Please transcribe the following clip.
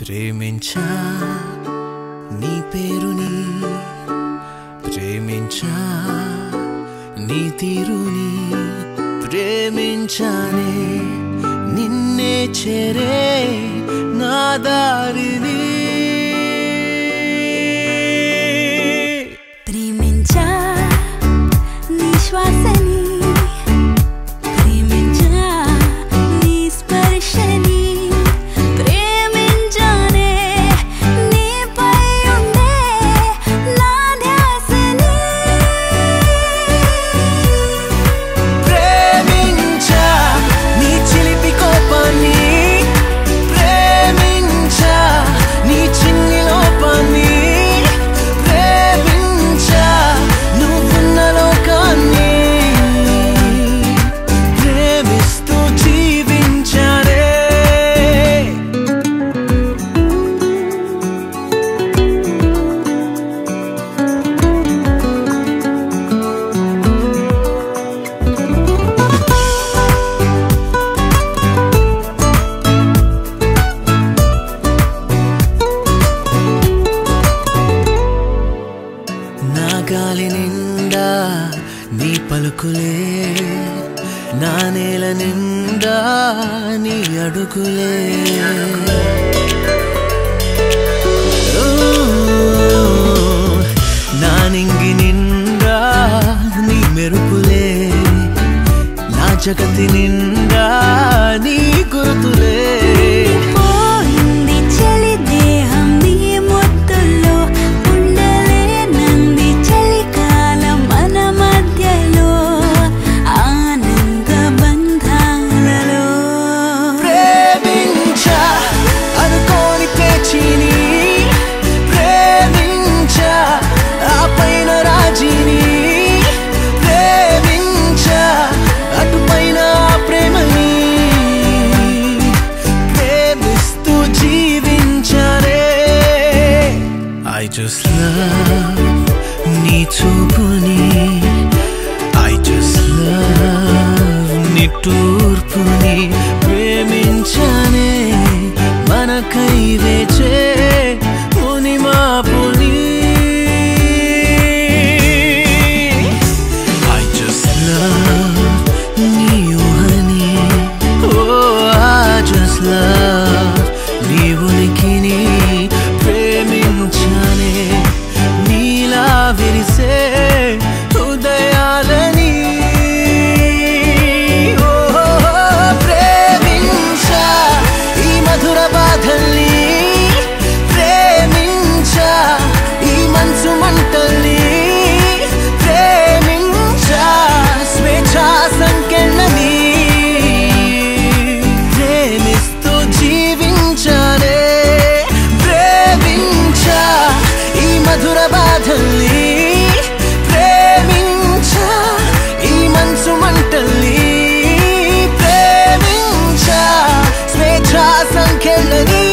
ప్రేమించా నీ పేరుని ప్రేమించా నీ తీరుని ప్రేమించానే నిన్నే చెరే నా దారిని. పలుకులే నా నేల నిండా నీ అడుగులే. నా నింగి నిండా నీ మెరుపులే నా జగతి నిండా నీ గుర్తులే. just love నీ చూపుని ఐ just love నీ తూర్పుని san che